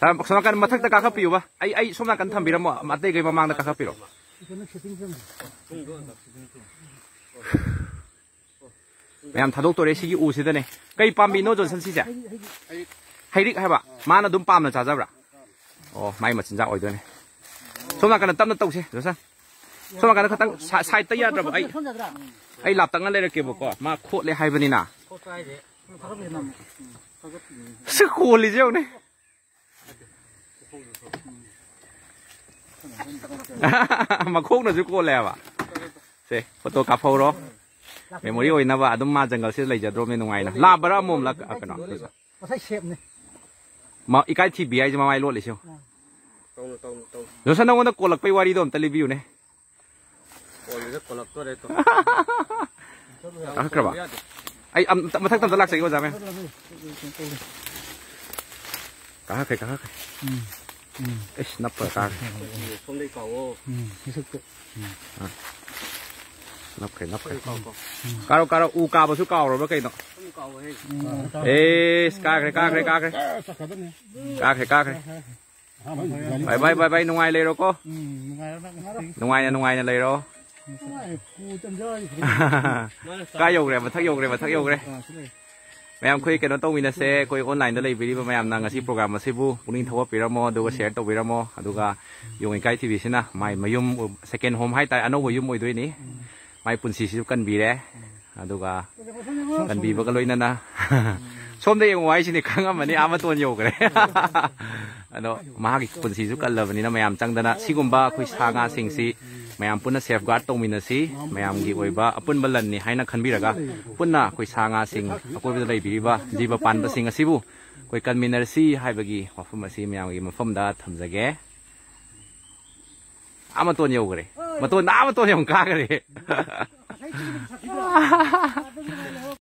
Tam sama kan mathak ta kakha piwa. Ai ai somna kan thambira mo mate gai mamang ta kakha piro. Mayam thadok tore sigi u sidane. Kai pambi no Johnson si ja. Hairik haba. Mana dum pam na cha jabra. Oh, mai ma chinja oi done. Somna kan tam na tau se, Johnson. Somna kan khatang sai ta ya dra ai. Ai lap tang na le ke bo ko. Ma khot le hai bani na. Khot sức khô lì rêu này mà khúc nó sức khô lè à? Thế có tôi cà phô đó. Mấy mối ôi nó và đúng mà jungle sẽ lấy giờ drop nên ngoài nè la bara mồm là à, cái nó mà ít cái chỉ bia chứ mà mai luôn lì rêu rồi sao nó còn nó cố bay qua đi đâu mà review này. Cố lạc cố lạc tôi đấy tôi à cái bà? ấy âm mà thắc tâm tao lạc sẽ bao giờ em. Cá cái cá cái ấy nắp vào cá không đi cầu à. nắp cái nắp cái cá rô cá rô u cá bao số cầu rồi bao cái nó. Ấy cá cái cá cái cá cái cá cái cá cái bay bay bay bay nung ai lấy rồi cô? Nung ai nung ai lấy rồi ꯀꯥ ꯌꯧꯈ꯭ꯔꯦ ꯃꯊꯛ ꯌꯧꯈ꯭ꯔꯦ ꯃꯊꯛ ꯌꯧꯈ꯭ꯔꯦ ꯃꯌꯥꯝ ꯑꯩꯈꯣꯏ ꯀꯩꯅꯣ ꯇꯧꯃꯤꯟꯅꯁꯦ ꯑꯩꯈꯣꯏ ꯑꯣꯟꯂꯥꯏꯟꯗ ꯂꯩꯕꯤꯔꯤꯕ ꯃꯌꯥꯝꯅ ꯉꯁꯤ ꯄ꯭ꯔꯣꯒ꯭ꯔꯥꯝ ꯑꯁꯤꯕꯨ ꯄꯨꯛꯅꯤꯡ ꯊꯧꯒꯠꯄꯤꯔꯝꯃꯣ ꯑꯗꯨꯒ ꯁꯤꯌꯔ ꯇꯧꯕꯤꯔꯝꯃꯣ ꯑꯗꯨꯒ ꯌꯣꯡ ꯏꯀꯥꯏ ꯇꯤꯚꯤꯁꯤꯅ ꯃꯥꯏ ꯃꯌꯨꯝ ꯁꯦꯀꯦꯟ ꯍꯣꯝ ꯍꯥꯏꯇꯥꯔꯦ ꯑꯅꯧꯕ ꯌꯨꯝ ꯑꯣꯏꯗꯣꯏꯅꯤ ꯃꯥꯏ ꯄꯨꯟꯁꯤꯁꯤꯁꯨ ꯀꯟꯕꯤꯔꯦ ꯑꯗꯨꯒ ꯀꯟꯕꯤꯕꯒ ꯂꯣꯏꯅꯅ ꯁꯣꯝꯗ ꯌꯦꯡꯉꯨ ꯍꯥꯏꯁꯤꯅꯤ ꯈꯪꯉꯝꯃꯅꯤ ꯑꯥ ꯃꯇꯣꯟ ꯌꯧꯈ꯭ꯔꯦ ꯑꯗꯣ ꯃꯍꯥꯛꯀꯤ ꯄꯨꯟꯁꯤꯁꯨ ꯀꯜꯂꯕꯅꯤꯅ ꯃꯌꯥꯝ ꯆꯪꯗꯅ ꯁꯤꯒꯨꯝꯕ ꯑꯩꯈꯣꯏ ꯁꯥ ꯉꯥꯁꯤꯡꯁꯤ ꯃꯌꯥꯝ ꯄꯨꯟꯅ ꯁꯦꯐ ꯒꯥꯔꯗ ꯇꯧꯃꯤꯟꯅꯁꯤ ꯃꯌꯥꯝꯒꯤ ꯑꯣꯏꯕ ꯑꯄꯨꯟꯕ ꯂꯟꯅꯤ ꯍꯥꯏꯅ ꯈꯟꯕꯤꯔꯒ ꯄꯨꯟꯅ ꯑꯩꯈꯣꯏ ꯁꯥ ꯉꯥꯁꯤꯡ ꯑꯀꯣꯏꯕꯗ ꯂꯩꯕꯤꯔꯤꯕ ꯖꯤꯕ ꯄꯥꯟꯕꯁꯤꯡ ꯑꯁꯤꯕꯨ ꯑꯩꯈꯣꯏ ꯀꯟꯃꯤꯟꯅꯔꯁꯤ ꯍꯥꯏꯕꯒꯤ ꯋꯥꯐꯝ ꯑꯁꯤ ꯃꯌꯥꯝꯒꯤ ꯃꯐꯝꯗ ꯊꯝꯖꯒꯦ ꯑꯥ ꯃꯇꯣꯟ ꯌꯧꯈ꯭ꯔꯦ ꯃꯇꯣꯟ ꯑꯥ ꯃꯇꯣꯟ ꯌꯧ ꯀꯥꯈ꯭ꯔꯦ